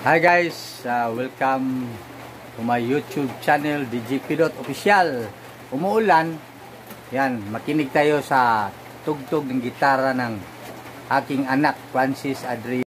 Hi guys, uh, welcome to my YouTube channel DJ Pilot. Umuulan, yan, makinig tayo sa tugtog ng gitara ng aking anak Francis Adrian.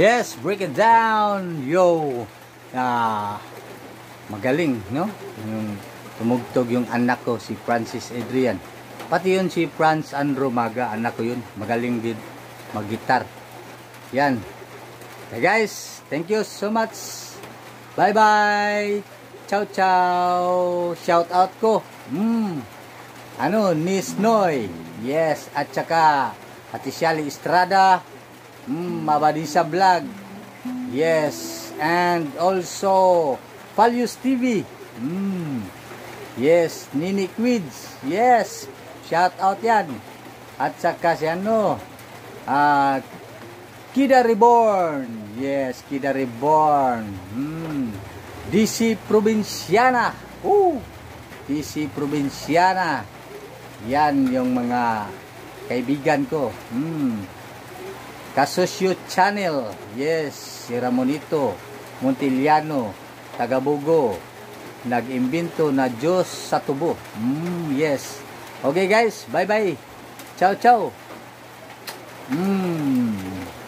Yes, break it down, yo. Ah, magaling, no? Yung tumugtog yung anak ko si Francis Adrian. Pati yun si Franz Andro Maga, anak ko yun. Magaling din magitar. Yan. Hey guys, thank you so much. Bye-bye. Ciao, ciao. Shout out ko. Mm. Ano, Nis Noy. Yes, at saka Ate Shali Estrada. Mm, Mabadisa Vlog. Yes. And also, Values TV. Mm. Yes. Nini Quids. Yes. Shout out yan. At saka si ano, ah, Kida Reborn. Yes, Kida Reborn. Mm. DC Provinciana. Uh, DC Provinciana. Yan yung mga kaibigan ko. Mm. Kasosyo Channel. Yes, si Ramonito Montiliano, Tagabugo. Nag-imbento na Diyos sa tubo. Mm, yes. Okay guys, bye-bye. Ciao, ciao. Mm.